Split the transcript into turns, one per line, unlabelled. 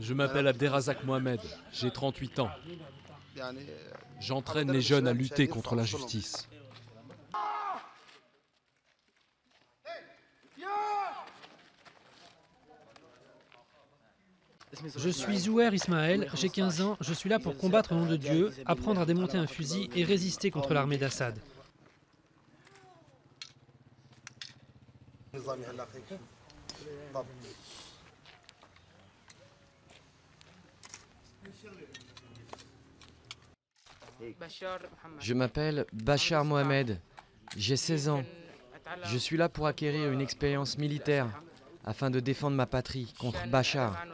Je m'appelle Abderrazak Mohamed, j'ai 38 ans. J'entraîne les jeunes à lutter contre l'injustice.
Je suis Zouer Ismaël, j'ai 15 ans, je suis là pour combattre au nom de Dieu, apprendre à démonter un fusil et résister contre l'armée d'Assad.
Je m'appelle Bachar Mohamed, j'ai 16 ans. Je suis là pour acquérir une expérience militaire afin de défendre ma patrie contre Bachar.